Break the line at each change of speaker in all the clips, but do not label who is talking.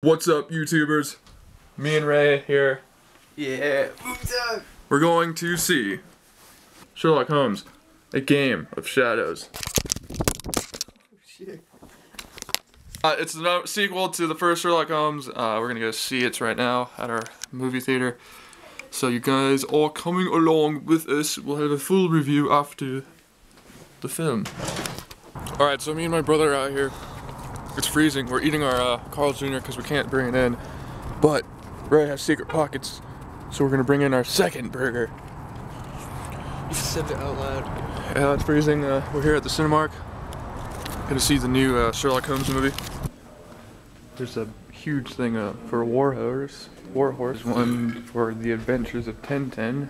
What's up, YouTubers? Me and Ray here.
Yeah.
We're going to see Sherlock Holmes, a game of shadows.
Shit.
Uh, it's a sequel to the first Sherlock Holmes. Uh, we're gonna go see it right now at our movie theater. So you guys are coming along with us. We'll have a full review after the film. All right, so me and my brother are out here. It's freezing. We're eating our uh, Carl's Jr. because we can't bring it in. But Ray has secret pockets, so we're gonna bring in our second burger.
You said it out loud.
Yeah, it's freezing. Uh, we're here at the Cinemark. Gonna see the new uh, Sherlock Holmes movie. There's a huge thing uh, for Warhorse. Warhorse. War One for the Adventures of Tintin.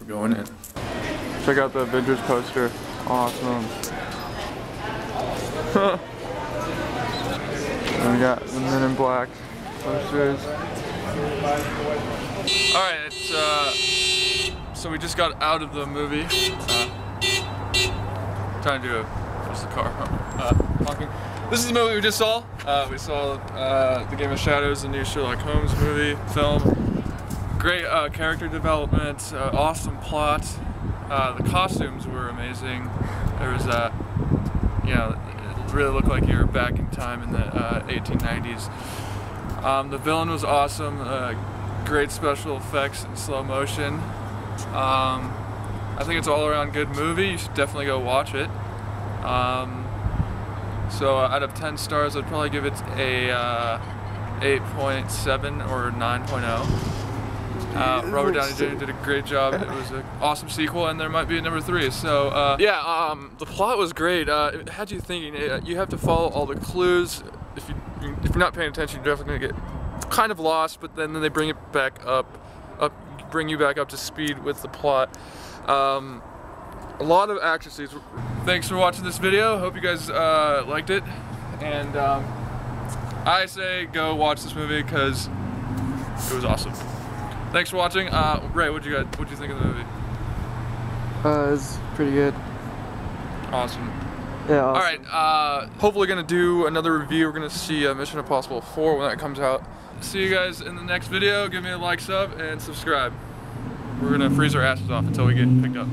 We're going in. Check out the Avengers poster. Awesome. and we got the Men in Black posters. Alright, it's uh so we just got out of the movie. Uh, trying to do a the car? Uh. This is the movie we just saw. Uh, we saw uh, The Game of Shadows, the new Sherlock Holmes movie, film. Great uh, character development, uh, awesome plot. Uh, the costumes were amazing. There was that, you know, really looked like you were back in time in the uh, 1890s. Um, the villain was awesome. Uh, great special effects and slow motion. Um, I think it's all around good movie. You should definitely go watch it. Um, so out of 10 stars, I'd probably give it a uh, 8.7 or 9.0. Uh, Robert Downey Jr. did a great job. It was an awesome sequel, and there might be a number three. So uh, yeah, um, the plot was great. Uh, it had you thinking. Uh, you have to follow all the clues. If you if you're not paying attention, you're definitely gonna get kind of lost. But then, then they bring it back up, up, bring you back up to speed with the plot. Um, a lot of action scenes. Thanks for watching this video. Hope you guys uh, liked it, and um, I say go watch this movie because it was awesome. Thanks for watching. Uh, Ray, what'd you got? What'd you think of the movie?
Uh, it's pretty good.
Awesome.
Yeah.
All right. Uh, hopefully, gonna do another review. We're gonna see uh, Mission Impossible 4 when that comes out. See you guys in the next video. Give me a like, sub, and subscribe. We're gonna freeze our asses off until we get picked up.